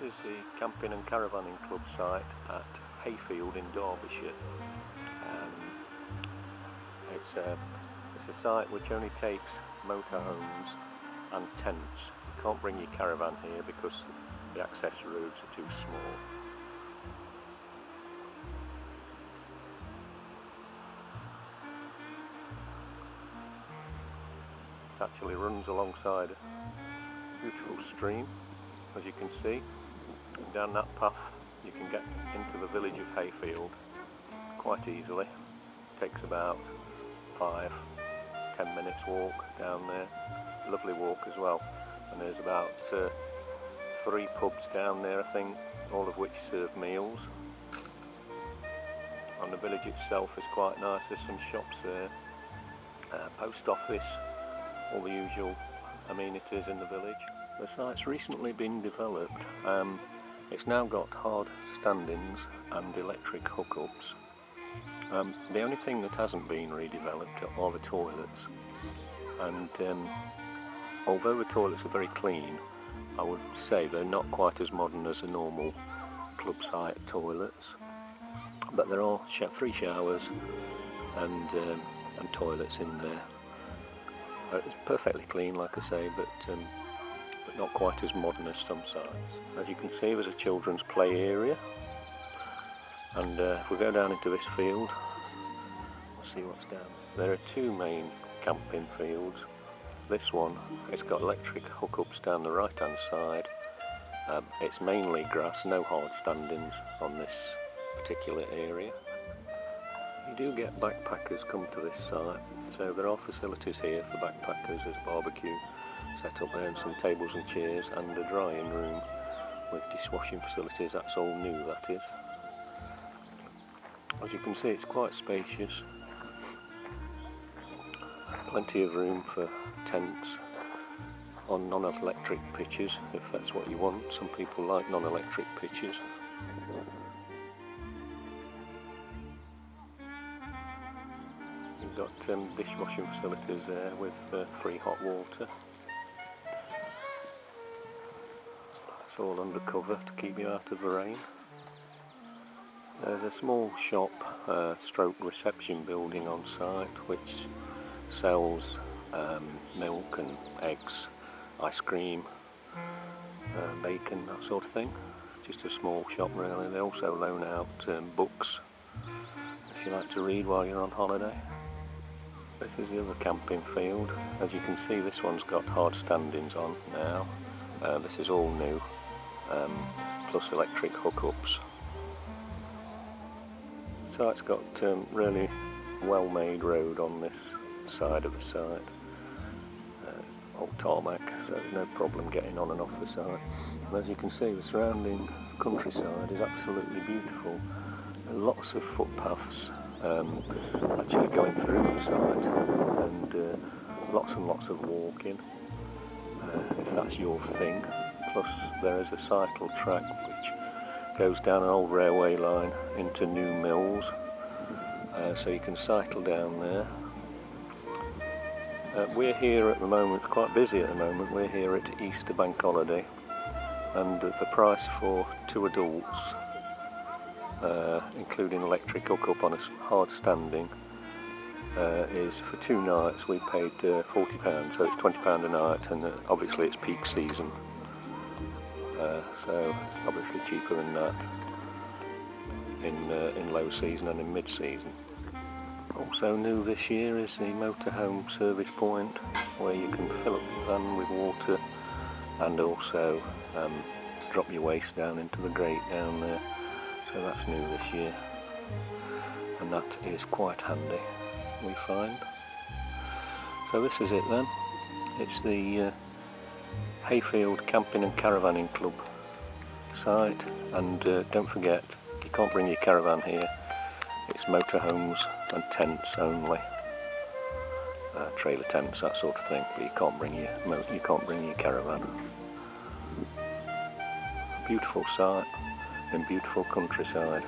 This is the Camping and Caravanning Club site at Hayfield in Derbyshire. Um, it's, a, it's a site which only takes motorhomes and tents. You can't bring your caravan here because the access roads are too small. It actually runs alongside a beautiful stream as you can see down that path you can get into the village of Hayfield quite easily. It takes about five ten minutes walk down there. Lovely walk as well. And there's about uh, three pubs down there I think all of which serve meals. And the village itself is quite nice. There's some shops there. Uh, post office all the usual amenities in the village. The site's recently been developed. Um, it's now got hard standings and electric hookups. Um, the only thing that hasn't been redeveloped are the toilets. And um, although the toilets are very clean, I would say they're not quite as modern as a normal club site toilets. But there are three showers and, um, and toilets in there. Uh, it's perfectly clean, like I say, but um, but not quite as modern as some sites. As you can see there's a children's play area and uh, if we go down into this field we'll see what's down. There are two main camping fields. This one, it's got electric hookups down the right hand side. Um, it's mainly grass, no hard standings on this particular area. You do get backpackers come to this site, so there are facilities here for backpackers. There's barbecue, set up there and some tables and chairs and a drying room with dishwashing facilities, that's all new that is. As you can see it's quite spacious, plenty of room for tents on non-electric pitches if that's what you want, some people like non-electric pitches. You've got um, dishwashing facilities there with uh, free hot water. All under cover to keep you out of the rain. There's a small shop, uh, stroke reception building on site which sells um, milk and eggs, ice cream, uh, bacon, that sort of thing. Just a small shop really. They also loan out um, books if you like to read while you're on holiday. This is the other camping field. As you can see this one's got hard standings on now. Uh, this is all new um, plus electric hookups. So it's got um, really well made road on this side of the site. Uh, old tarmac, so there's no problem getting on and off the site. And as you can see the surrounding countryside is absolutely beautiful. Lots of footpaths um, actually going through the site and uh, lots and lots of walking uh, if that's your thing plus there is a cycle track which goes down an old railway line into New Mills. Uh, so you can cycle down there. Uh, we're here at the moment, quite busy at the moment, we're here at Easter Bank Holiday. And the price for two adults uh, including electric hookup on a hard standing uh, is for two nights we paid uh, £40 so it's £20 a night and uh, obviously it's peak season uh, so it's obviously cheaper than that in, uh, in low season and in mid-season. Also new this year is the motorhome service point where you can fill up your van with water and also um, drop your waste down into the grate down there. So that's new this year and that is quite handy we find. So this is it then. It's the uh, Hayfield Camping and Caravanning Club site. And uh, don't forget you can't bring your caravan here. It's motorhomes and tents only. Uh, trailer tents that sort of thing but you can't bring your you can't bring your caravan. Beautiful site in beautiful countryside